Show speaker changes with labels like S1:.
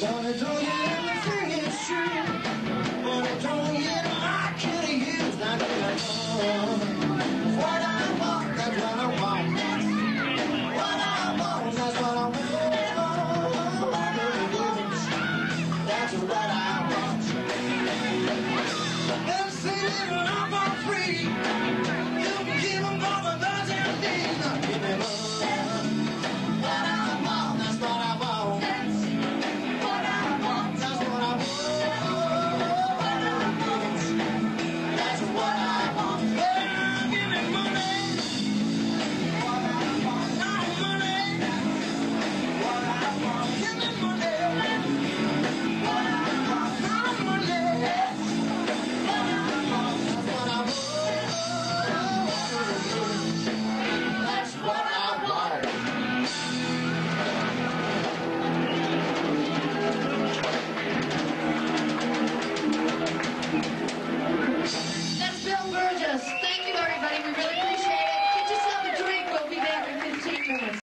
S1: Donna Jones.